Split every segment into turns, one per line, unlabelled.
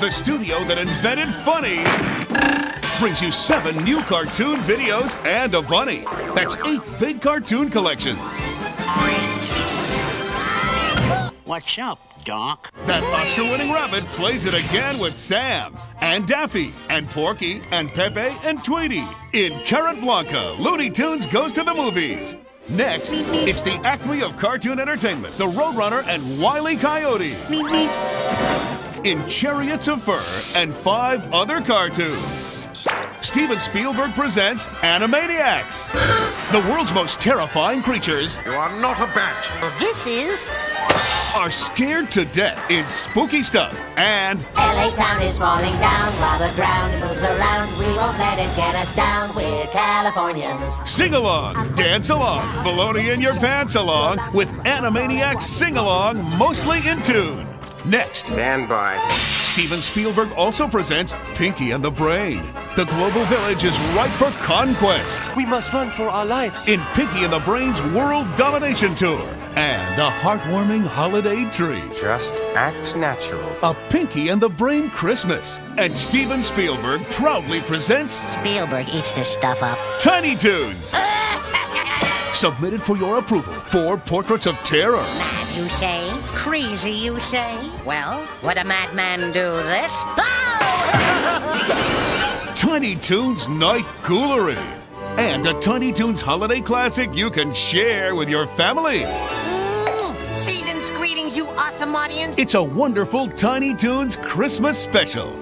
the studio that invented funny, brings you seven new cartoon videos and a bunny. That's eight big cartoon collections.
What's up, Doc?
That Oscar winning rabbit plays it again with Sam and Daffy and Porky and Pepe and Tweety in Carrot Blanca. Looney Tunes goes to the movies. Next, it's the acme of cartoon entertainment, the Roadrunner and Wile E. Coyote. In Chariots of Fur and five other cartoons. Steven Spielberg presents Animaniacs. The world's most terrifying creatures
You are not a bat.
This is
are scared to death in spooky stuff and
LA town is falling down while the ground moves around. We won't let it get us down. We're Californians.
sing along, dance along, baloney in your pants along with Animaniacs sing along, mostly in tune. Next,
Stand by.
Steven Spielberg also presents Pinky and the Brain. The global village is ripe for conquest
We must run for our lives.
in Pinky and the Brain's World Domination Tour and a heartwarming holiday tree.
Just act natural.
A Pinky and the Brain Christmas. And Steven Spielberg proudly presents
Spielberg eats this stuff up.
Tiny Toons. Submitted for your approval. Four portraits of terror.
Mad, you say? Crazy, you say? Well, would a madman do this? Oh!
Tiny Toons Night Ghoulery. And a Tiny Toons holiday classic you can share with your family.
Mm, Season's greetings, you awesome audience.
It's a wonderful Tiny Toons Christmas special.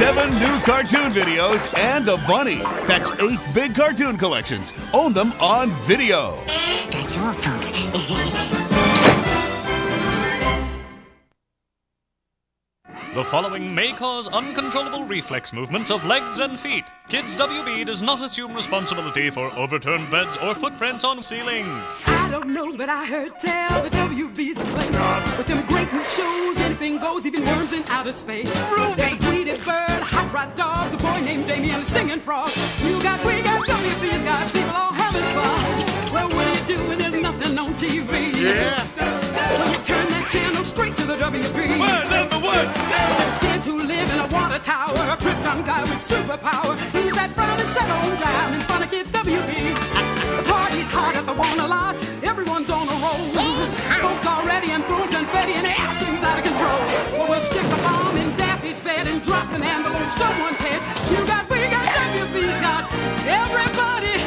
Seven new cartoon videos and a bunny. That's eight big cartoon collections. Own them on video.
That's all, folks.
The following may cause uncontrollable reflex movements of legs and feet. Kids WB does not assume responsibility for overturned beds or footprints on ceilings.
I don't know, but I heard tell the WB's a place. With them great new shows, anything goes, even worms in outer space. There's a tweeted bird, hot rod dogs, a boy named Damien, a singing frog. You got, we got WB's got people all having fun. Well, what do you do when there's nothing on TV?
Yeah.
Turn that channel straight to the WB.
Word number one.
There's kids who live in a water tower, a Krypton guy with superpower. He's that brown and set on down in front of kids WB. The party's hot at the Warner lot. Everyone's on a roll. Folks already and throwing confetti and everything's out of control. Well, we'll stick a bomb in Daffy's bed and drop an anvil on someone's head. You got, we got, WB's got everybody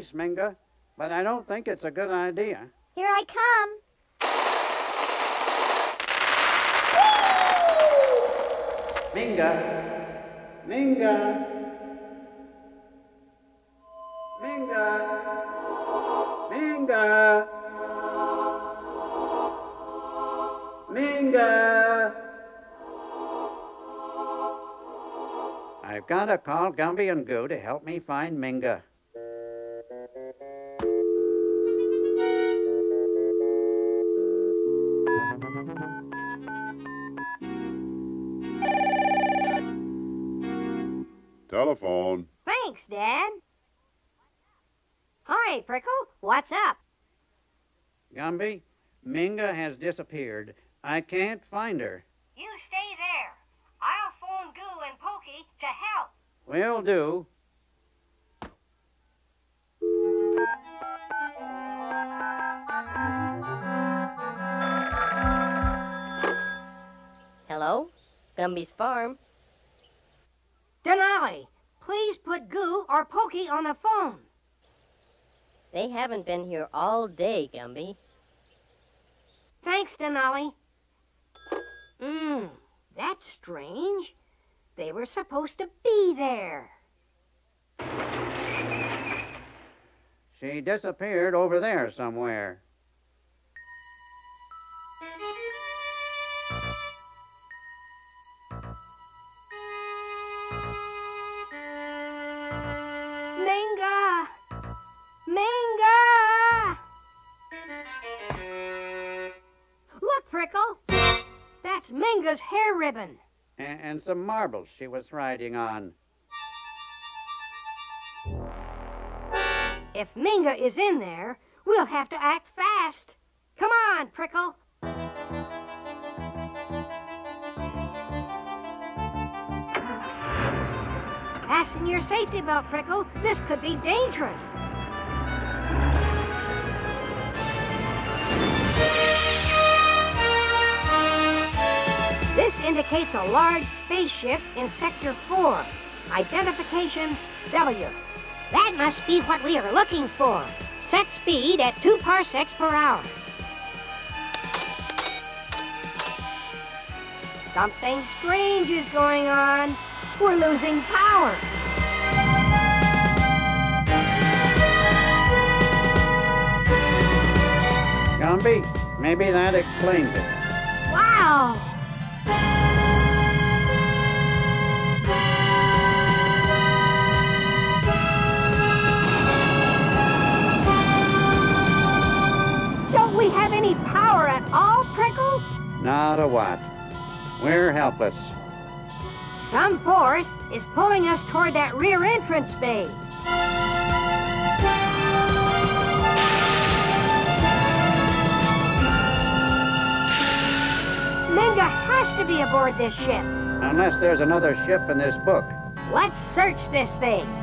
place, Minga, but I don't think it's a good idea.
Here I come.
Minga! Minga! Minga! Minga! Minga! I've got to call Gumby and Goo to help me find Minga.
Telephone.
Thanks, Dad. Hi, Prickle. What's up?
Gumby, Minga has disappeared. I can't find her.
You stay there. I'll phone Goo and Pokey to help.
Will do.
Gumby's farm.
Denali, please put Goo or Pokey on the phone.
They haven't been here all day, Gumby.
Thanks, Denali. Mmm, that's strange. They were supposed to be there.
She disappeared over there somewhere. Some marbles she was riding on.
If Minga is in there, we'll have to act fast. Come on, Prickle. Fasten your safety belt, Prickle. This could be dangerous. This indicates a large spaceship in Sector 4. Identification W. That must be what we are looking for. Set speed at 2 parsecs per hour. Something strange is going on. We're losing power.
Gumby, maybe that explains it.
Wow!
A what. We're helpless.
Some force is pulling us toward that rear entrance bay. Minga has to be aboard this ship.
Unless there's another ship in this book.
Let's search this thing.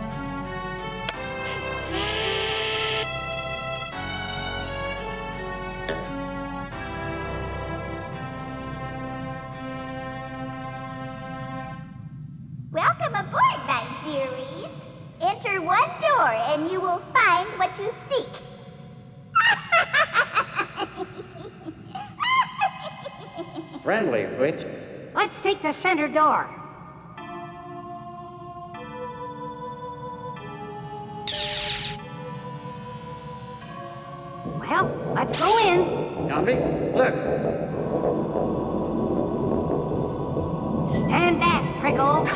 Center door. Well, let's go in.
Gumby, look.
Stand back, Prickle.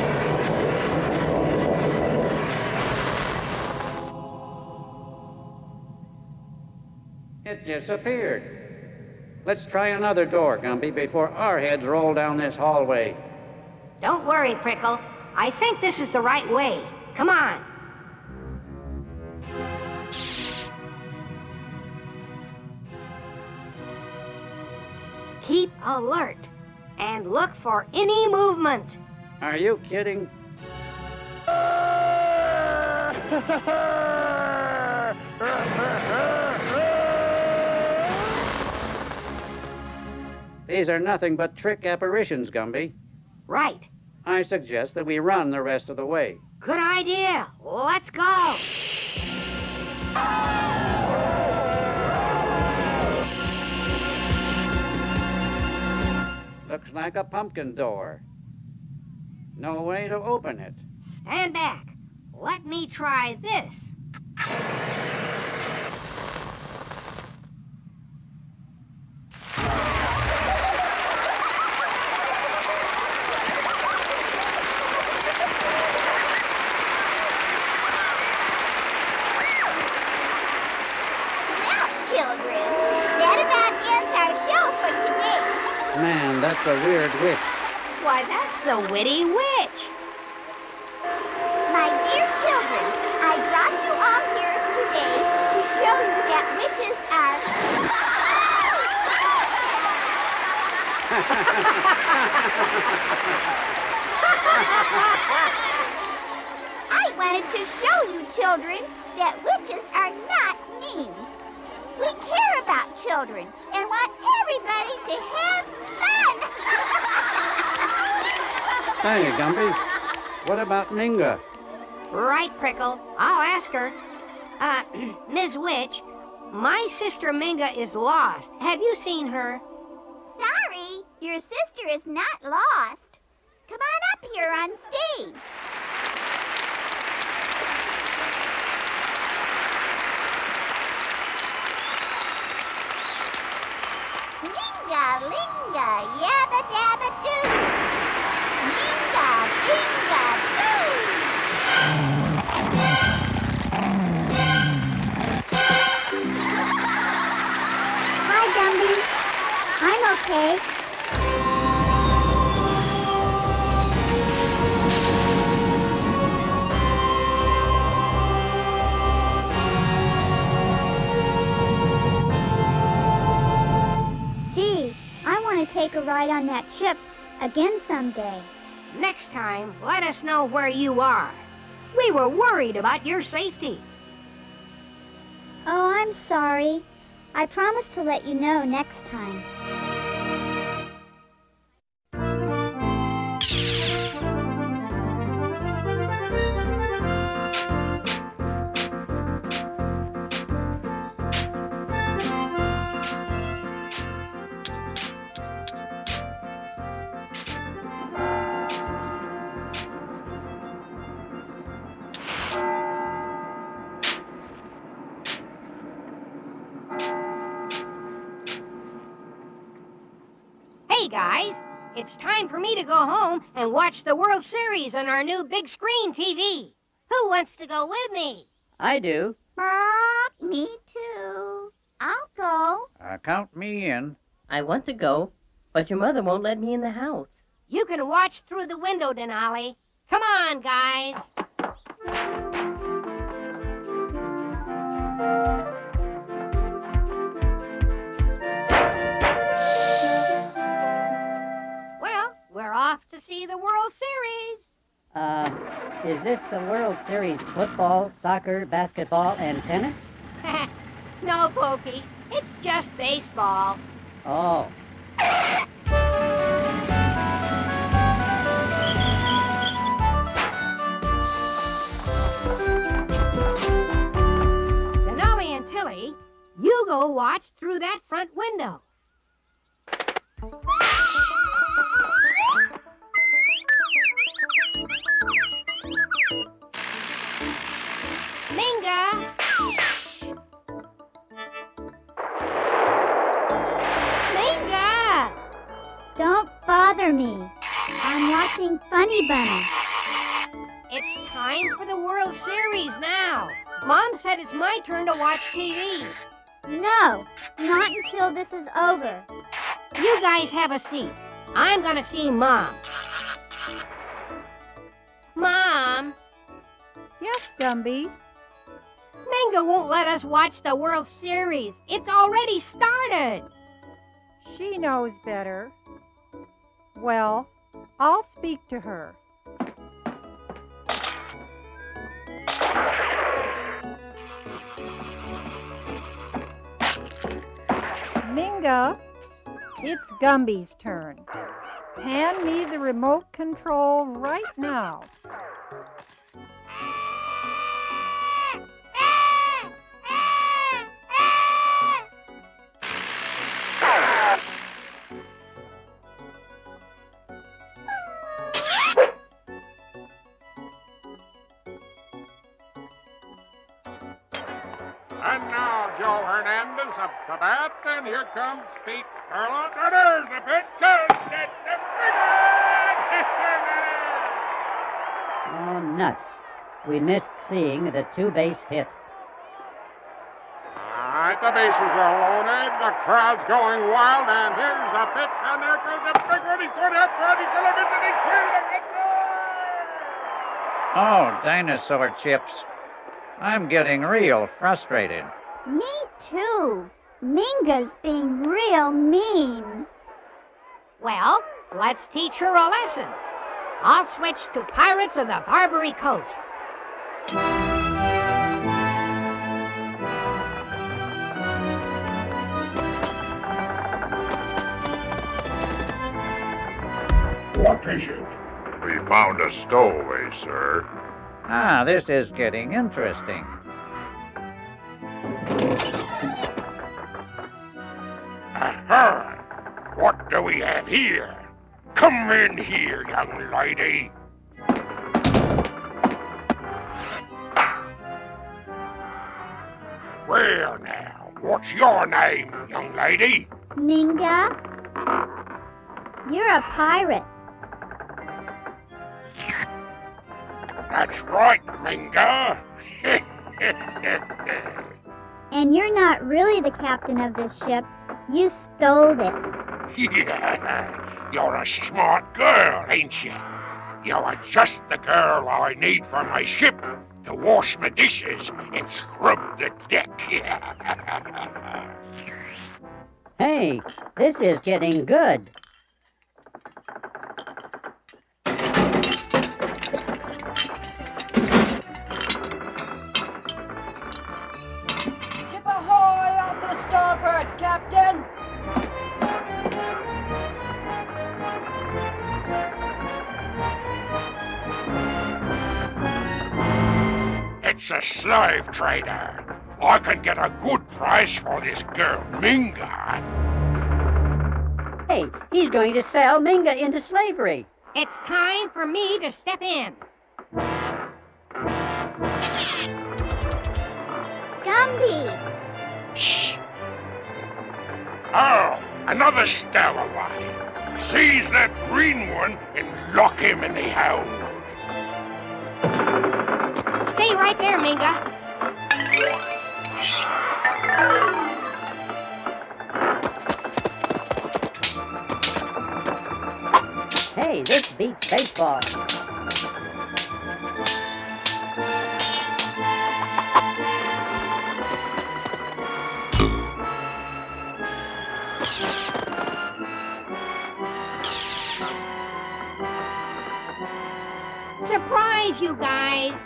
It disappeared. Let's try another door, Gumby, before our heads roll down this hallway.
Don't worry, Prickle. I think this is the right way. Come on. Keep alert and look for any movement.
Are you kidding? These are nothing but trick apparitions, Gumby.
Right.
I suggest that we run the rest of the way.
Good idea. Let's go.
Looks like a pumpkin door. No way to open it.
Stand back. Let me try this. Why, that's the witty witch.
My dear children, I brought you all here today to show you that witches are. I wanted to show you children that witches are not mean. We care about children and want everybody to have fun.
Hey, Gumby. What about Minga?
Right, Prickle. I'll ask her. Uh, Ms. Witch, my sister Minga is lost. Have you seen her?
Sorry, your sister is not lost. Come on up here on stage. Linga, linga, yabba dabba doo. Okay. Gee, I want to take a ride on that ship again someday.
Next time, let us know where you are. We were worried about your safety.
Oh, I'm sorry. I promise to let you know next time.
Watch the World Series on our new big screen TV. Who wants to go with me?
I do.
me too. I'll go.
Uh, count me in.
I want to go, but your mother won't let me in the house.
You can watch through the window, Denali. Come on, guys. Off to see the World Series.
Uh, is this the World Series football, soccer, basketball, and tennis?
no, Pokey. It's just baseball.
Oh.
Denali and Tilly, you go watch through that front window.
Bother me. I'm watching Funny Bunny.
It's time for the World Series now. Mom said it's my turn to watch TV.
No, not until this is over.
You guys have a seat. I'm gonna see Mom. Mom,
Yes, Gumby.
Minga won't let us watch the World Series. It's already started.
She knows better. Well, I'll speak to her. Minga, it's Gumby's turn. Hand me the remote control right now.
Bat, and here comes Pete Scarlett. And there's the pitch, and it's a big
Oh, nuts. We missed seeing the two base hit.
Ah,
right, the bases are loaded, the crowd's going wild, and here's a pitch, and there goes the big one. He's going out front, he's going to miss it, he's cleared it.
Oh, dinosaur chips. I'm getting real frustrated.
Me too. Minga's being real mean.
Well, let's teach her a lesson. I'll switch to Pirates of the Barbary Coast.
What is it?
We found a stowaway, sir.
Ah, this is getting interesting.
Aha! What do we have here? Come in here, young lady. Well, now, what's your name, young lady?
Minga, you're a pirate.
That's right, Minga.
And you're not really the captain of this ship. You stole it.
yeah, you're a smart girl, ain't you? You're just the girl I need for my ship to wash my dishes and scrub the deck.
Hey, this is getting good.
Captain!
it's a slave trader. I can get a good price for this girl, Minga.
Hey, he's going to sell Minga into slavery.
It's time for me to step in.
Gumby!
Shh. Oh, another stowaway. Seize that green one and lock him in the hold.
Stay right there, Minga.
Hey, this beats baseball.
You guys.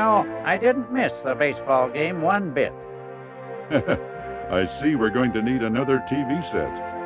Know, I didn't miss the baseball game one bit.
I see we're going to need another TV set.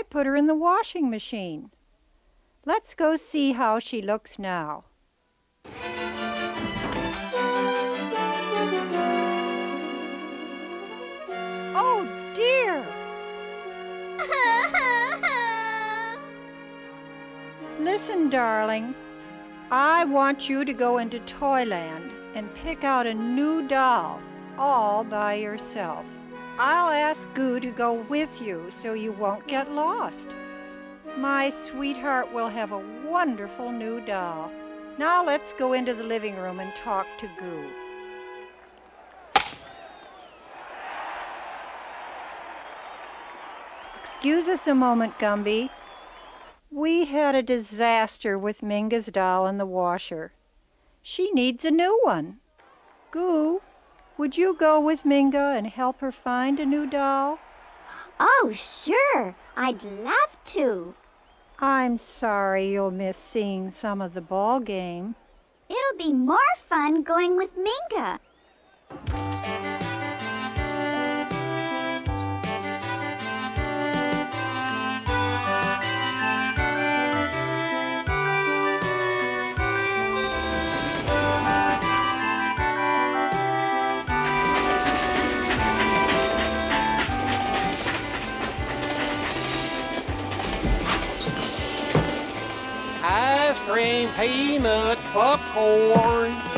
I
put her in the washing machine. Let's go see how she looks now. Oh, dear! Listen, darling. I want you to go into Toyland and pick out a new doll all by yourself. I'll ask Goo to go with you so you won't get lost. My sweetheart will have a wonderful new doll. Now let's go into the living room and talk to Goo. Excuse us a moment, Gumby. We had a disaster with Minga's doll in the washer. She needs a new one. Goo, would you go with Minga and help her find a new doll?
Oh, sure. I'd love to.
I'm sorry you'll miss seeing some of the ball game.
It'll be more fun going with Minga.
Cream, peanuts, popcorn.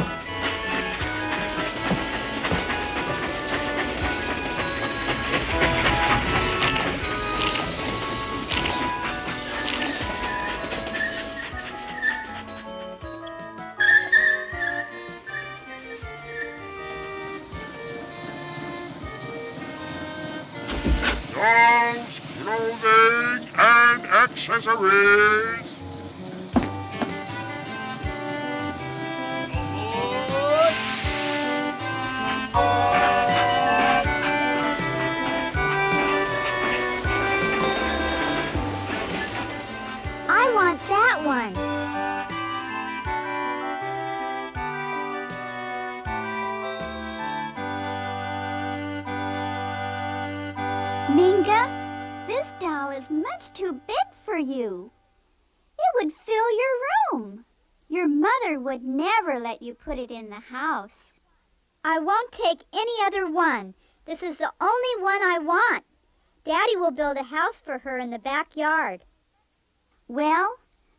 Will build a house for her in the backyard. Well,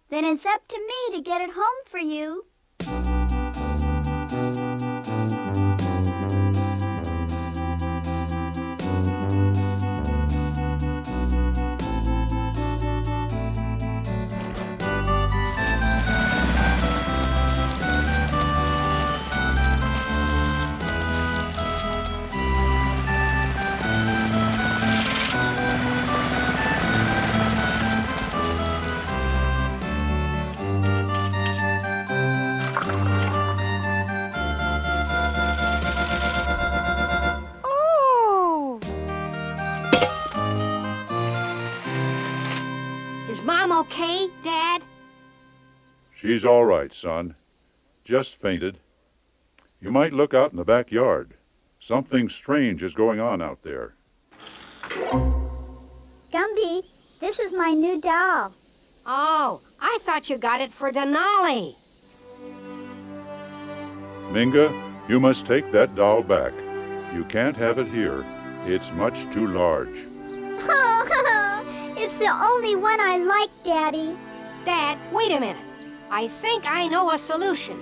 then it's up to me to get it home for you.
She's all right, son. Just fainted. You might look out in the backyard. Something strange is going on out there.
Gumby, this is my new doll.
Oh, I thought you got it for Denali.
Minga, you must take that doll back. You can't have it here. It's much too large.
it's the only one I like, Daddy.
Dad, wait a minute. I think I know a solution.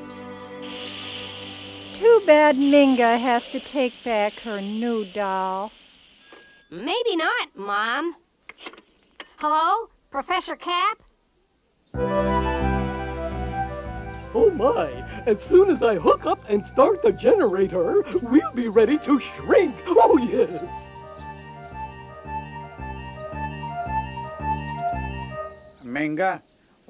Too bad Minga has to take back her new doll.
Maybe not, Mom. Hello, Professor Cap?
Oh my, as soon as I hook up and start the generator, we'll be ready to shrink. Oh yes.
Minga,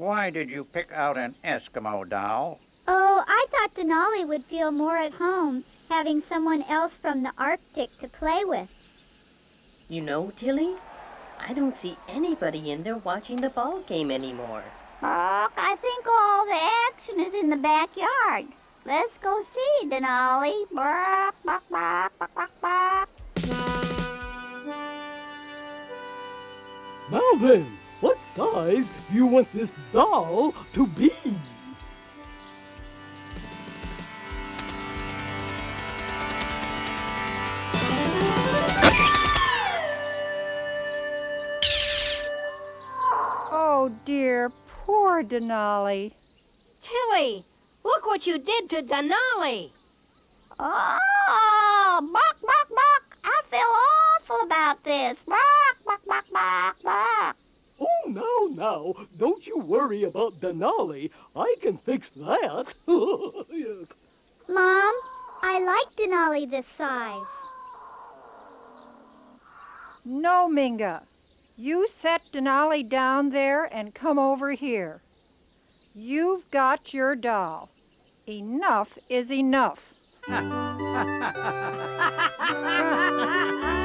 why did you pick out an Eskimo doll?
Oh, I thought Denali would feel more at home having someone else from the Arctic to play with.
You know, Tilly, I don't see anybody in there watching the ball game anymore.
Doc, I think all the action is in the backyard. Let's go see, Denali. Bark, bark, bark, bark, bark, bark.
Now then, what size you want this doll to be?
Oh dear, poor Denali.
Tilly, look what you did to Denali.
Oh, bark, bark, bark. I feel awful about this. Bark, bark, bark, bark, bark.
Now, now, don't you worry about Denali. I can fix that.
Mom, I like Denali this size.
No, Minga. You set Denali down there and come over here. You've got your doll. Enough is enough.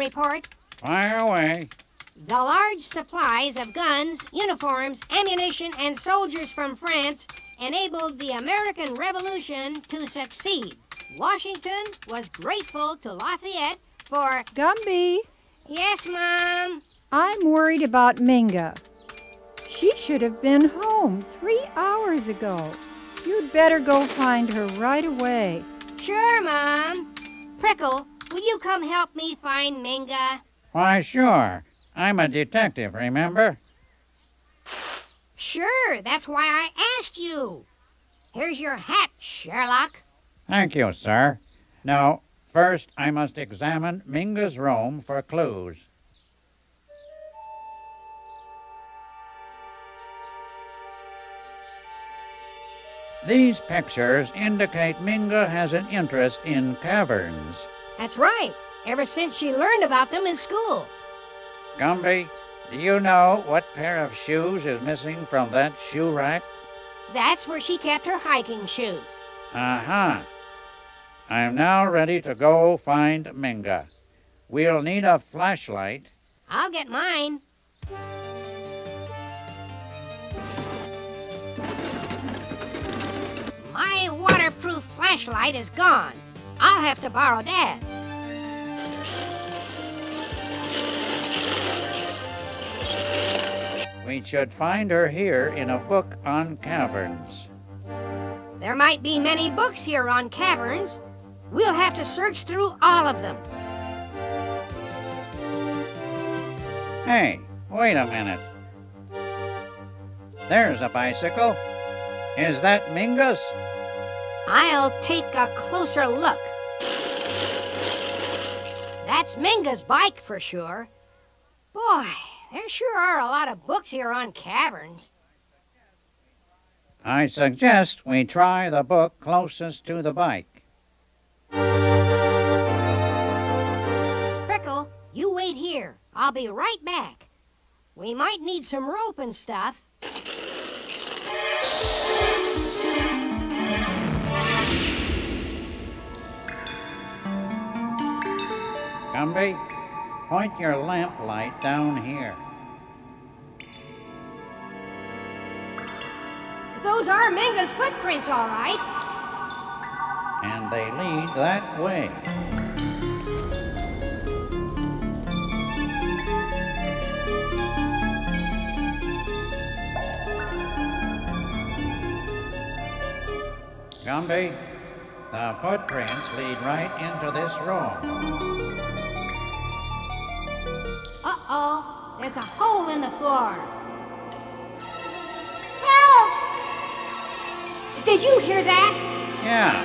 report?
Fire away.
The large supplies of guns, uniforms, ammunition, and soldiers from France enabled the American Revolution to succeed. Washington was grateful to Lafayette for.
Gumby,
Yes, Mom.
I'm worried about Minga. She should have been home three hours ago. You'd better go find her right away.
Sure, Mom. Prickle, will you come help me find Minga?
Why, sure. I'm a detective, remember?
Sure, that's why I asked you. Here's your hat, Sherlock.
Thank you, sir. Now, first I must examine Minga's room for clues. These pictures indicate Minga has an interest in caverns.
That's right, ever since she learned about them in school.
Gumby, do you know what pair of shoes is missing from that shoe rack?
That's where she kept her hiking shoes.
Uh-huh. I'm now ready to go find Minga. We'll need a flashlight.
I'll get mine. My waterproof flashlight is gone. I'll have to borrow Dad's.
We should find her here in a book on caverns.
There might be many books here on caverns. We'll have to search through all of them.
Hey, wait a minute. There's a bicycle. Is that Minga's?
I'll take a closer look. That's Minga's bike for sure. Boy, there sure are a lot of books here on caverns.
I suggest we try the book closest to the bike.
Prickle, you wait here. I'll be right back. We might need some rope and stuff.
Gumby, point your lamplight down here.
Those are Minga's footprints, all right.
And they lead that way. Gumby, the footprints lead right into this room.
Uh-oh, there's a hole in the floor.
Help!
Did you hear that?
Yeah,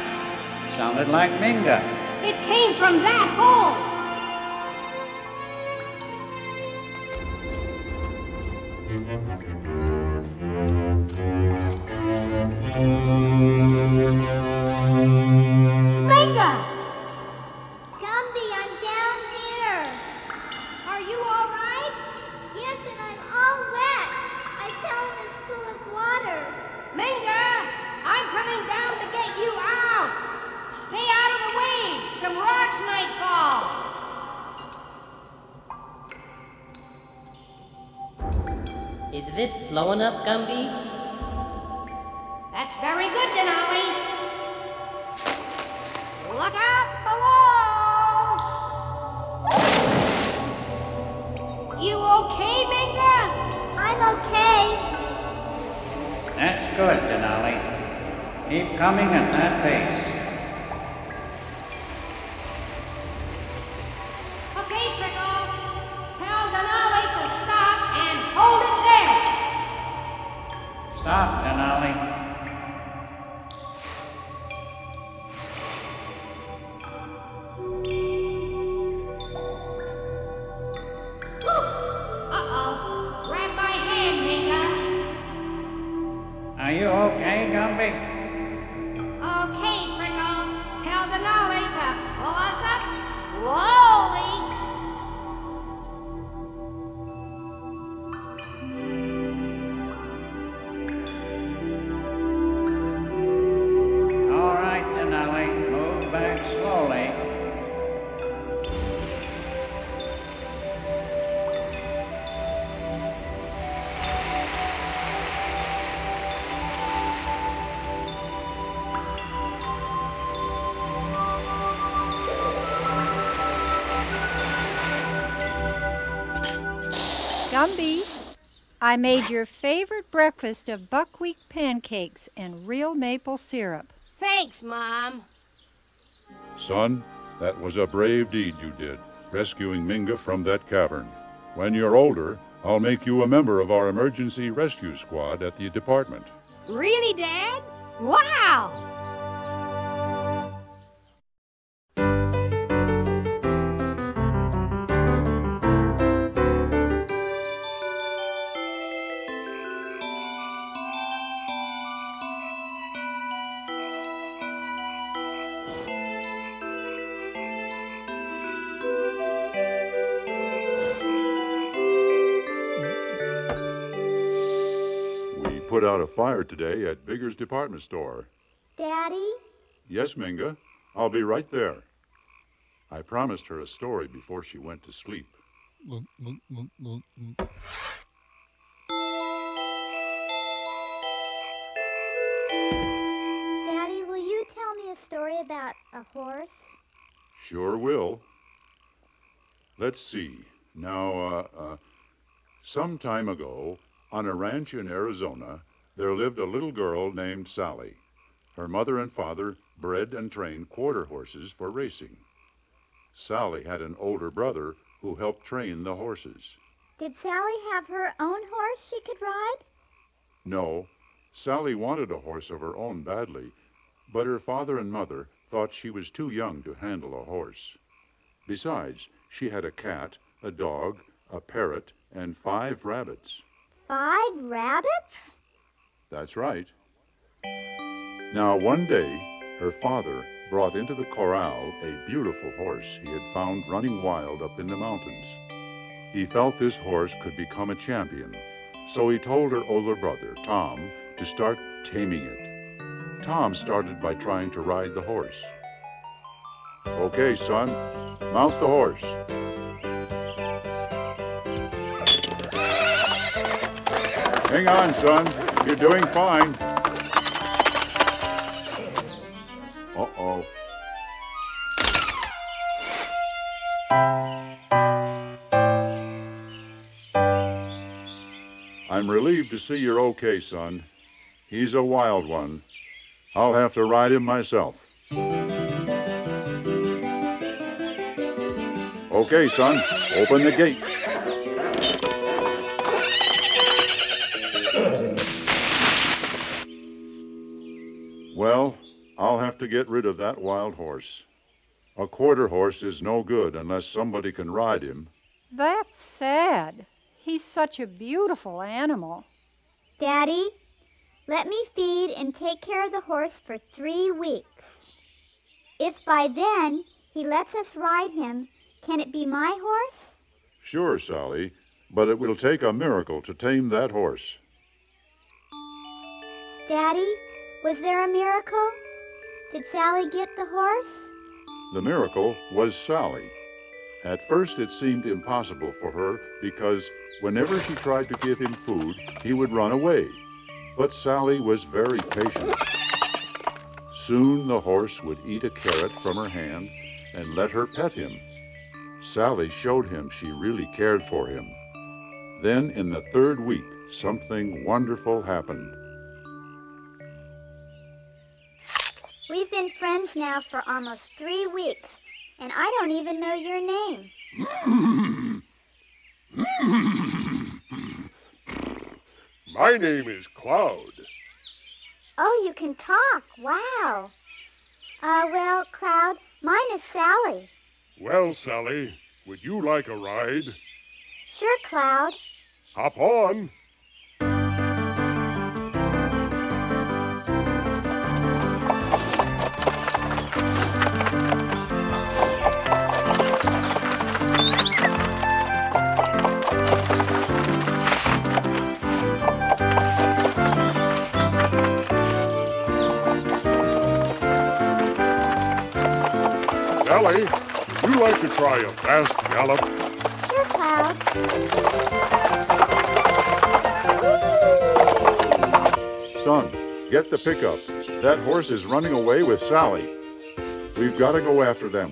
sounded like Minga.
It came from that hole. Minga!
Slow enough, Gumby?
That's very good, Denali. Look out below! You okay, Minga?
I'm okay.
That's good, Denali. Keep coming at that pace.
I made your favorite breakfast of buckwheat pancakes and real maple syrup.
Thanks, Mom.
Son, that was a brave deed you did, rescuing Minga from that cavern. When you're older, I'll make you a member of our emergency rescue squad at the department.
Really, Dad? Wow!
Put out a fire today at Bigger's department store.
Daddy?
Yes, Minga, I'll be right there. I promised her a story before she went to sleep.
Daddy, will you tell me a story about a horse?
Sure will. Let's see. Now, uh, uh, some time ago, on a ranch in Arizona, there lived a little girl named Sally. Her mother and father bred and trained quarter horses for racing. Sally had an older brother who helped train the horses.
Did Sally have her own horse she could ride?
No, Sally wanted a horse of her own badly, but her father and mother thought she was too young to handle a horse. Besides, she had a cat, a dog, a parrot, and five rabbits.
Five rabbits?
That's right. Now, one day, her father brought into the corral a beautiful horse he had found running wild up in the mountains. He felt this horse could become a champion, so he told her older brother, Tom, to start taming it. Tom started by trying to ride the horse. Okay, son, mount the horse. Hang on, son. You're doing fine. Uh-oh. I'm relieved to see you're okay, son. He's a wild one. I'll have to ride him myself. Okay, son, open the gate. To get rid of that wild horse. A quarter horse is no good unless somebody can ride him.
That's sad. He's such a beautiful animal.
Daddy, let me feed and take care of the horse for three weeks. If by then he lets us ride him, can it be my horse?
Sure, Sally, but it will take a miracle to tame that horse.
Daddy, was there a miracle? Did Sally get the horse?
The miracle was Sally. At first, it seemed impossible for her because whenever she tried to give him food, he would run away. But Sally was very patient. Soon the horse would eat a carrot from her hand and let her pet him. Sally showed him she really cared for him. Then, in the third week, something wonderful happened.
We've been friends now for almost three weeks, and I don't even know your name.
My name is Cloud.
Oh, you can talk. Wow. Uh, well, Cloud, mine is Sally.
Well, Sally, would you like a ride?
Sure, Cloud.
Hop on. Sally, would you like to try a fast gallop?
Sure, Cloud.
Son, get the pickup. That horse is running away with Sally. We've got to go after them.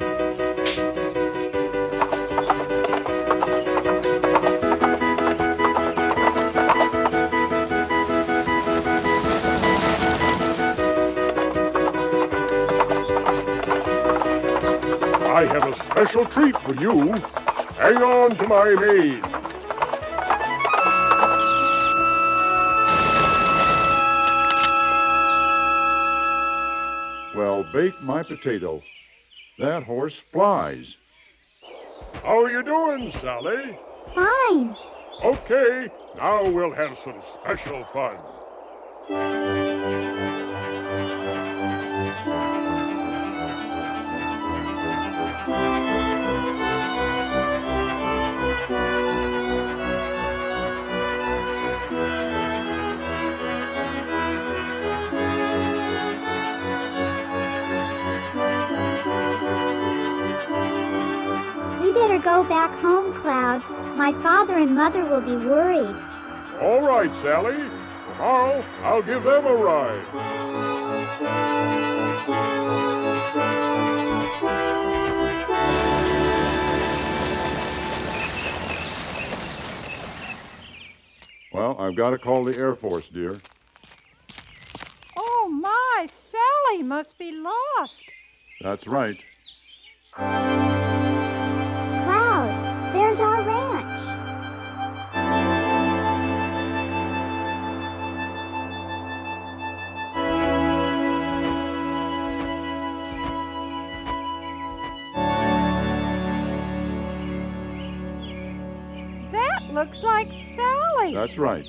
Special treat for you. Hang on to my mane.
Well, bake my potato. That horse flies.
How are you doing, Sally?
Fine.
Okay, now we'll have some special fun.
Go back home, Cloud. My father and mother will be worried.
All right, Sally. Tomorrow, I'll give them a ride.
Well, I've got to call the Air Force, dear.
Oh my, Sally must be lost.
That's right.
Looks like Sally.
That's right.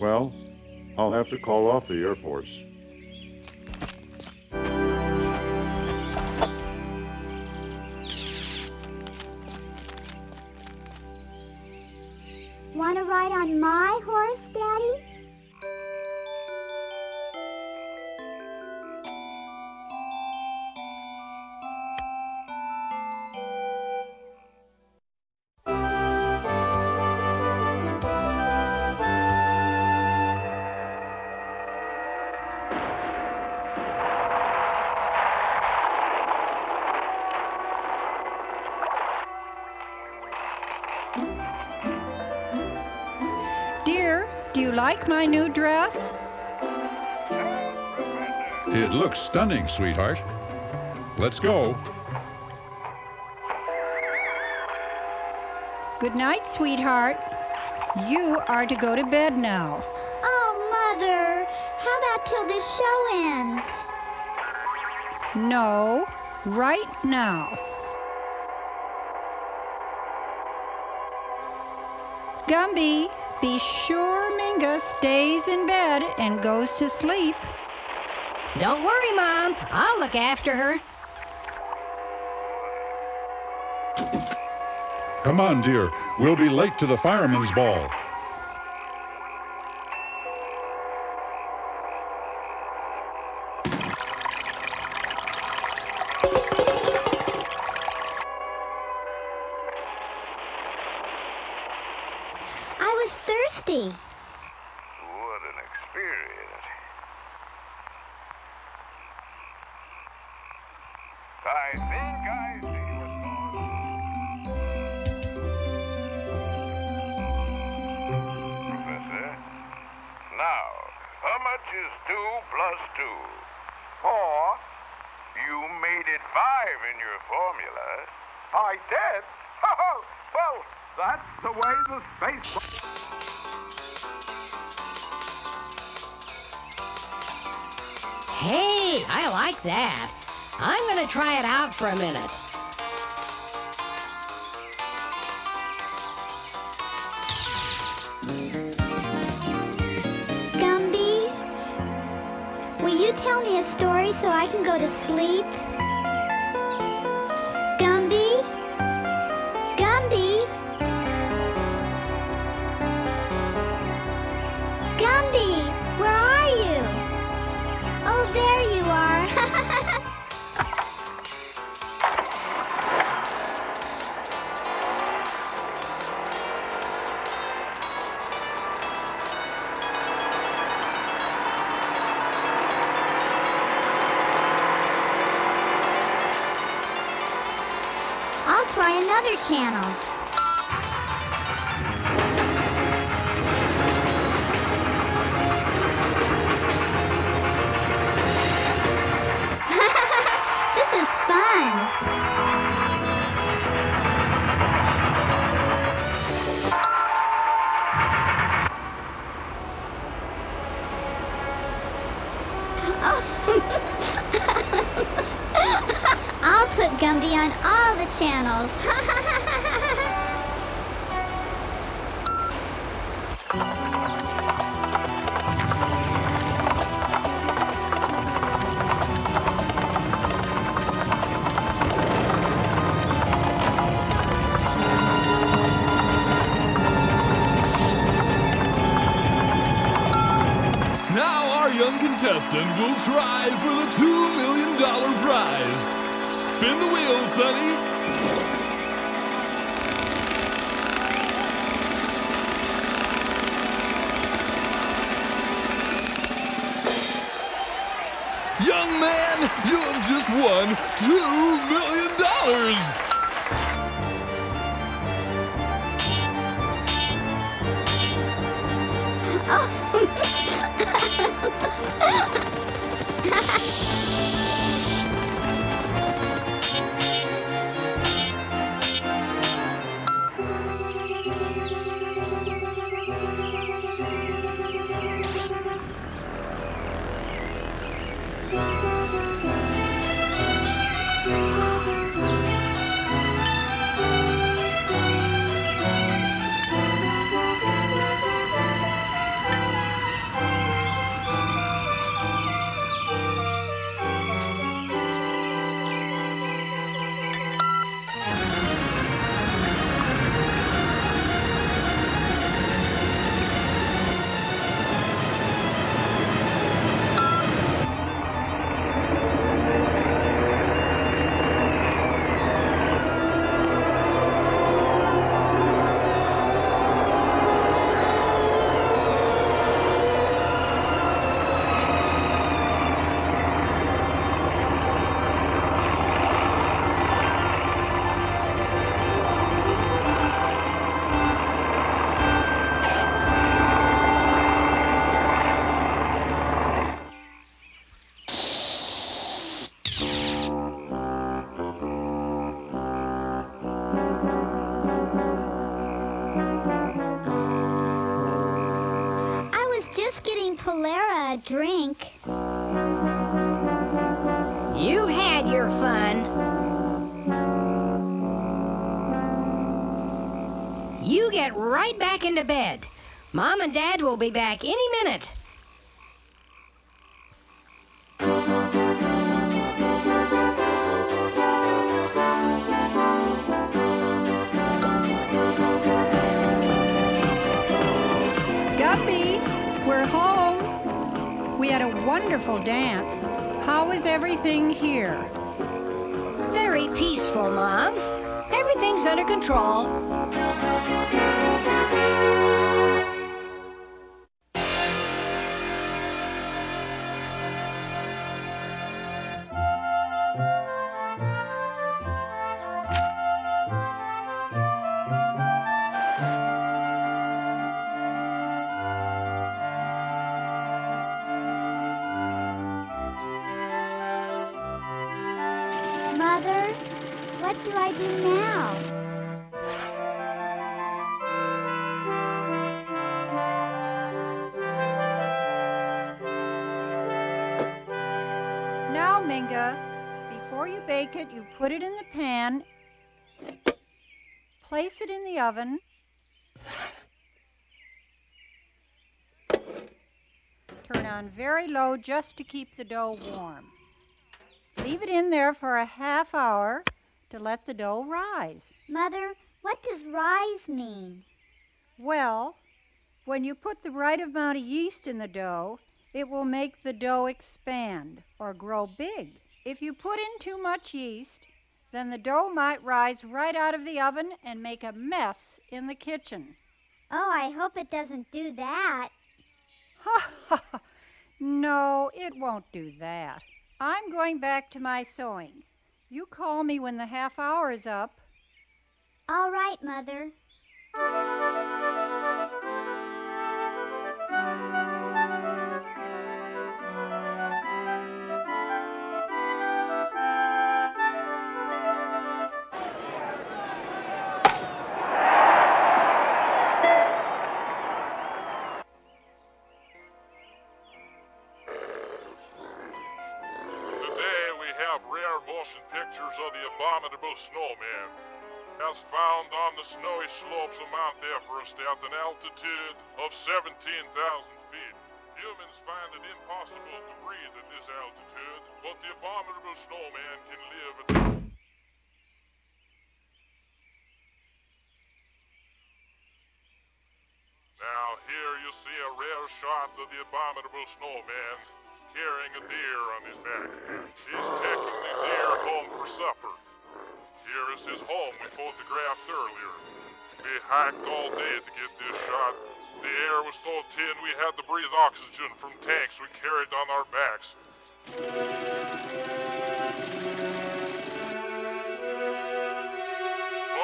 Well, I'll have to call off the Air Force.
My
new dress?
It looks stunning, sweetheart. Let's go.
Good night, sweetheart. You are to go to bed now.
Oh, Mother, how about till this show ends?
No, right now. Gumby, be sure Minga stays in bed and goes to sleep.
Don't worry, Mom. I'll look after her.
Come on, dear. We'll be late to the fireman's ball.
try
another channel. this is fun. I'll put Gumby on all the channels. drink.
You had your fun. You get right back into bed. Mom and Dad will be back
in. 그. Bake it, you put it in the pan, place it in the oven, turn on very low just to keep the dough warm. Leave it in there for a half hour to let the dough rise.
Mother, what does rise mean?
Well, when you put the right amount of yeast in the dough, it will make the dough expand or grow big. If you put in too much yeast, then the dough might rise right out of the oven and make a mess in the kitchen.
Oh, I hope it doesn't do that.
No, it won't do that. I'm going back to my sewing. You call me when the half hour is up.
All right, Mother.
Snowman, as found on the snowy slopes of Mount Everest at an altitude of 17,000 feet. Humans find it impossible to breathe at this altitude, but the abominable snowman can live at Now here you see a rare shot of the abominable snowman carrying a deer on his back. He's taking the deer home for supper. Here is his home we photographed earlier. We hiked all day to get this shot. The air was so thin we had to breathe oxygen from tanks we carried on our backs.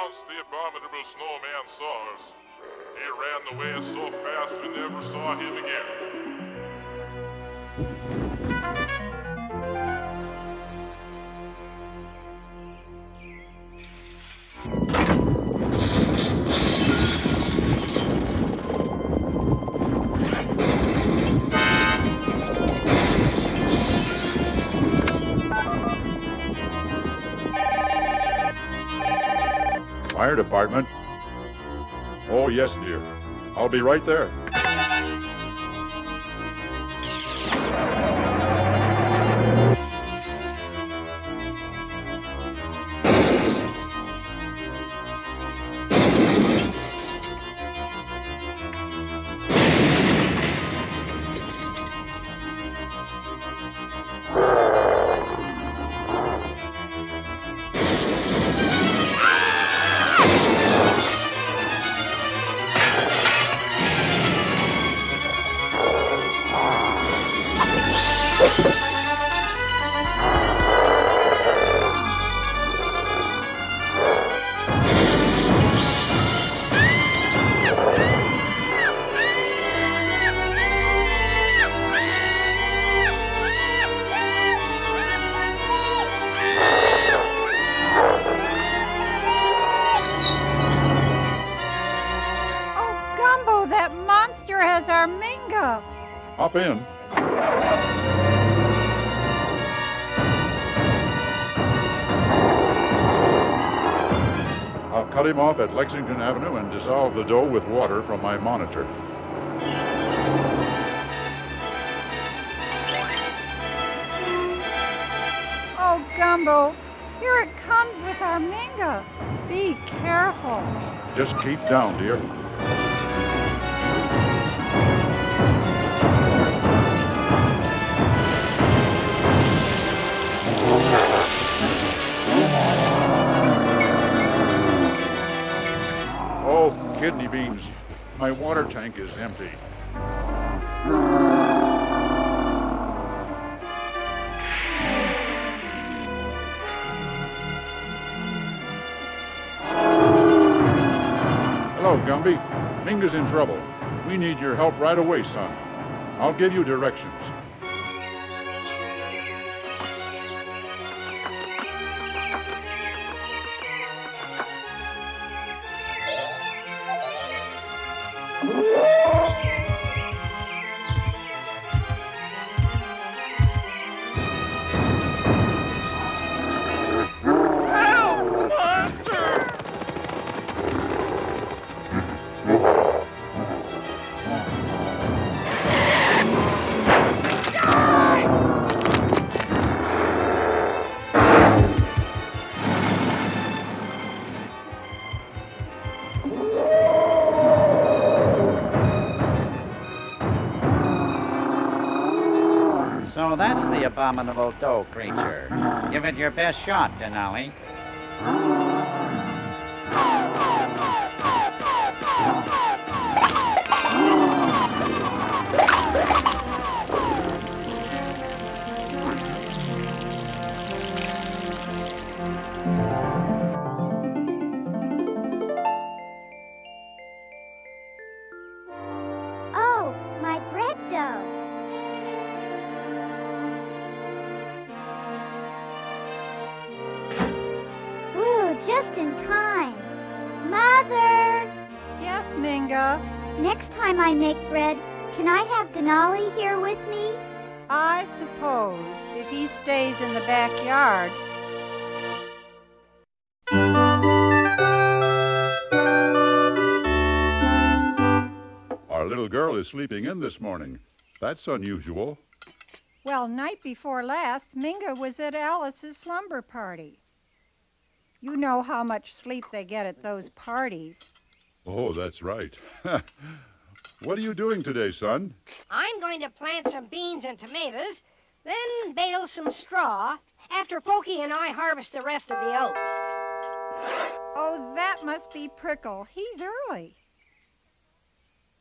Once the abominable snowman saw us. He ran away so fast we never saw him again.
Fire department? Oh, yes, dear. I'll be right there. Off at Lexington Avenue and dissolve the dough with water from my monitor.
Oh, Gumbo, here it comes with our Minga. Be careful.
Just keep down, dear. Kidney beans. My water tank is empty. Hello, Gumby. Minga's in trouble. We need your help right away, son. I'll give you directions.
Abominable dough creature. Give it your best shot, Denali.
Is sleeping in this morning. That's unusual.
Well, night before last, Minga was at Alice's slumber party. You know how much sleep they get at those parties.
Oh, that's right. what are you doing today, son?
I'm going to plant some beans and tomatoes, then bale some straw after Pokey and I harvest the rest of the oats.
Oh, that must be Prickle. He's early.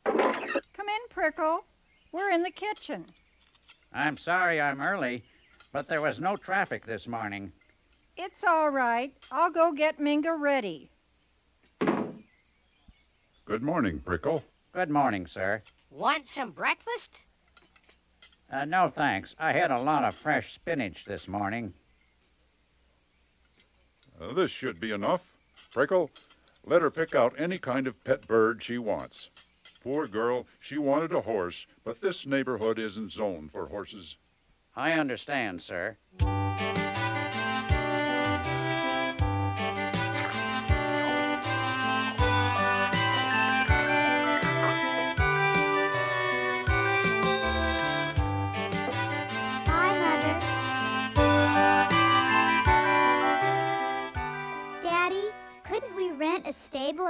Come in, Prickle. We're in the kitchen.
I'm sorry I'm early, but there was no traffic this morning.
It's all right. I'll go get Minga ready.
Good morning, Prickle.
Good morning, sir.
Want some breakfast?
Uh, no thanks. I had a lot of fresh spinach this morning.
Uh, this should be enough. Prickle, let her pick out any kind of pet bird she wants. Poor girl, she wanted a horse, but this neighborhood isn't zoned for horses.
I understand, sir.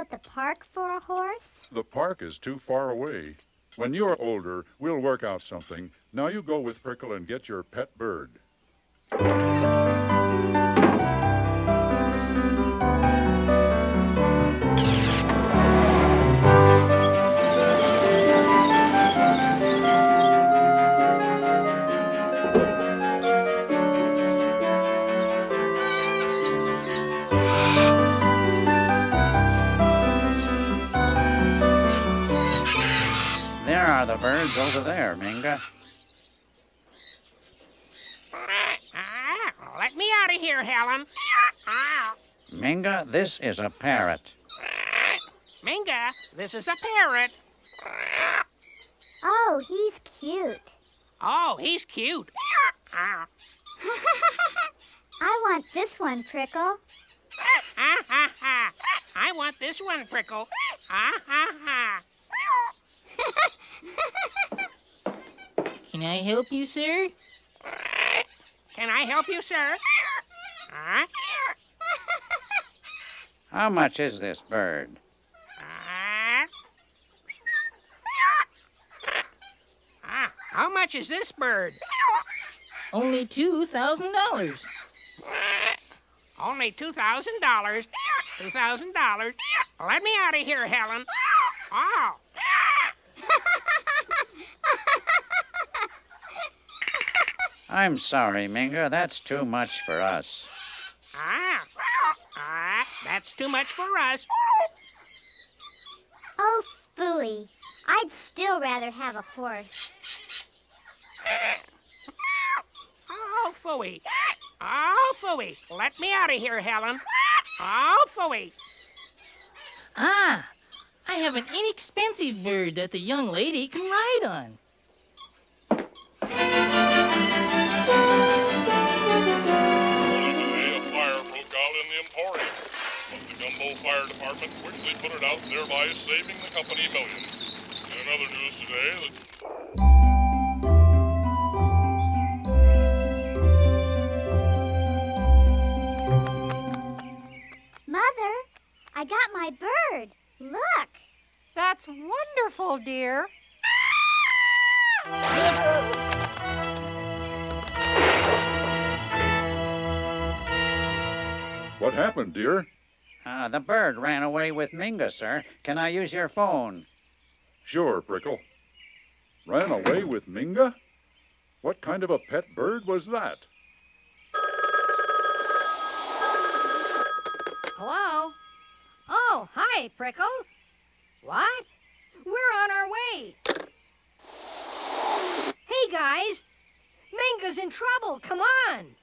The park for a horse?
The park is too far away. When you're older, we'll work out something. Now you go with Prickle and get your pet bird.
The birds over there, Minga.
Let me out of here, Helen.
Minga, this is a parrot.
Minga, this is a parrot.
Oh, he's cute.
Oh, he's cute.
I want this one, Prickle.
I want this one, Prickle. Ah, ha, ha.
Can I help you, sir?
Can I help you, sir? Huh?
How much is this bird?
Ah. Ah, how much is this bird?
Only two thousand dollars.
Only two thousand dollars. Two thousand dollars. Let me out of here, Helen. Oh.
I'm sorry, Minga. That's too much for us.
Ah. Ah, that's too much for us.
Oh, phooey. I'd still rather have a horse.
Oh, phooey. Oh, phooey. Let me out of here, Helen. Oh, phooey.
Ah, I have an inexpensive bird that the young lady can ride on.
But Fire Department quickly put it out, thereby saving the company millions. In other news today, the
Mother, I got my bird. Look.
That's wonderful, dear.
What happened, dear?
Uh, the bird ran away with Minga, sir. Can I use your phone?
Sure, Prickle. Ran away with Minga? What kind of a pet bird was that?
Hello? Oh, hi, Prickle. What? We're on our way. Hey, guys. Minga's in trouble. Come on.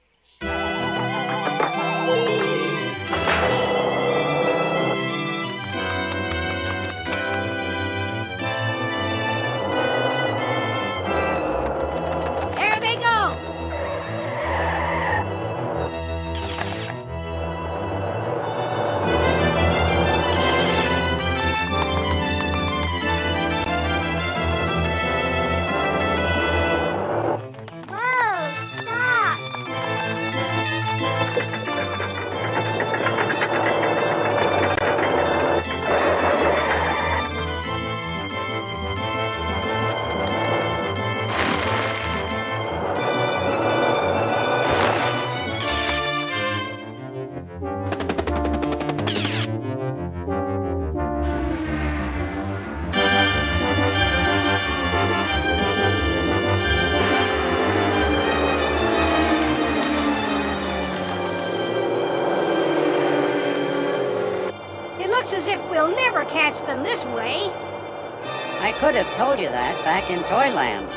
Could have told you that back in Toyland.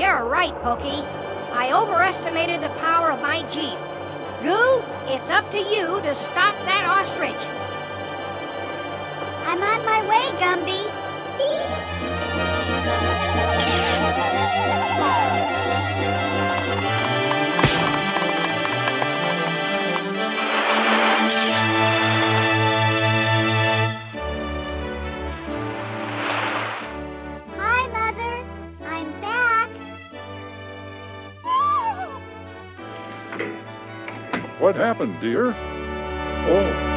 You're right, Pokey. I overestimated the power of my Jeep. Goo, it's up to you to stop that ostrich.
I'm on my way, Gumby.
What happened, dear? Oh,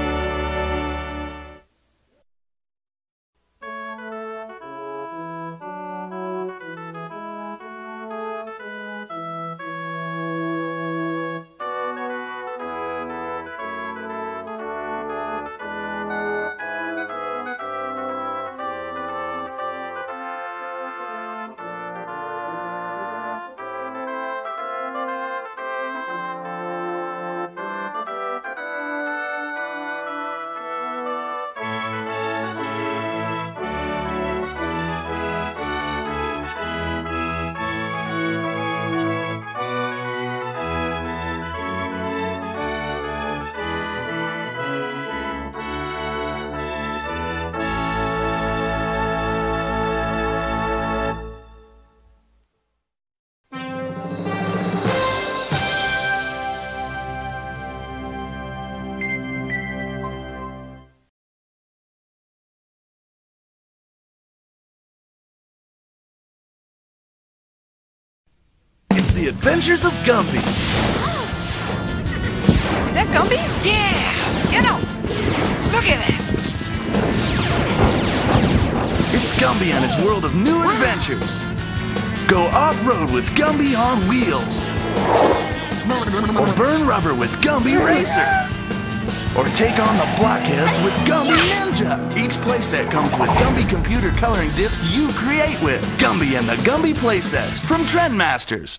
adventures of Gumby.
Is that Gumby? Yeah! Get him! Look at that!
It's Gumby and his world of new adventures. Go off-road with Gumby on wheels. Or burn rubber with Gumby Racer. Or take on the blockheads with Gumby Ninja. Each playset comes with Gumby computer coloring disc you create with. Gumby and the Gumby playsets from Trendmasters.